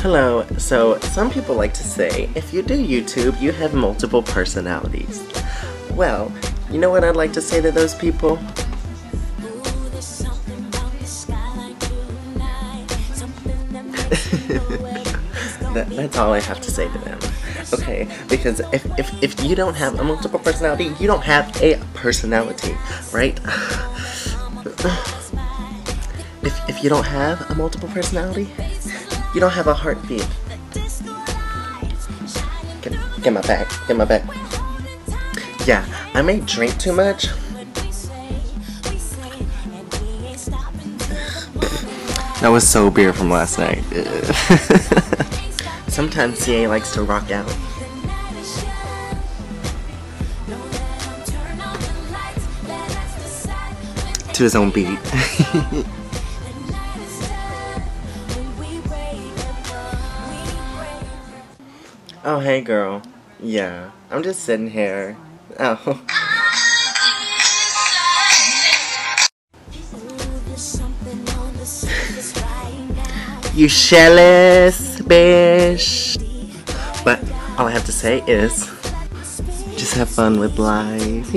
Hello, so some people like to say if you do YouTube, you have multiple personalities. Well, you know what I'd like to say to those people? that, that's all I have to say to them. Okay, because if, if, if you don't have a multiple personality, you don't have a personality, right? If, if you don't have a multiple personality, you don't have a heartbeat. Get, get my back, get my back. Yeah, I may drink too much. That was so beer from last night. Sometimes CA likes to rock out. To his own beat. oh, hey girl. Yeah, I'm just sitting here. Oh. You jealous, bitch. But all I have to say is, just have fun with life.